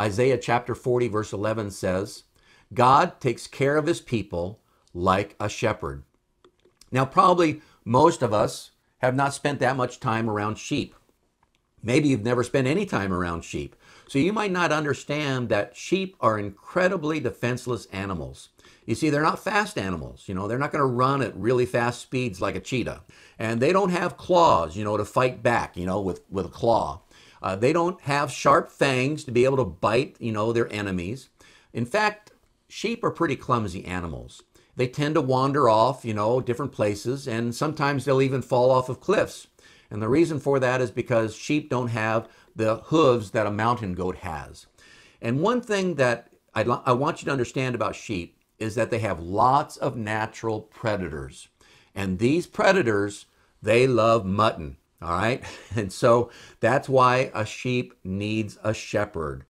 Isaiah chapter 40, verse 11 says, God takes care of his people like a shepherd. Now, probably most of us have not spent that much time around sheep. Maybe you've never spent any time around sheep. So you might not understand that sheep are incredibly defenseless animals. You see, they're not fast animals. You know, they're not going to run at really fast speeds like a cheetah. And they don't have claws, you know, to fight back, you know, with, with a claw. Uh, they don't have sharp fangs to be able to bite, you know, their enemies. In fact, sheep are pretty clumsy animals. They tend to wander off, you know, different places, and sometimes they'll even fall off of cliffs. And the reason for that is because sheep don't have the hooves that a mountain goat has. And one thing that I'd, I want you to understand about sheep is that they have lots of natural predators. And these predators, they love mutton, all right? And so that's why a sheep needs a shepherd.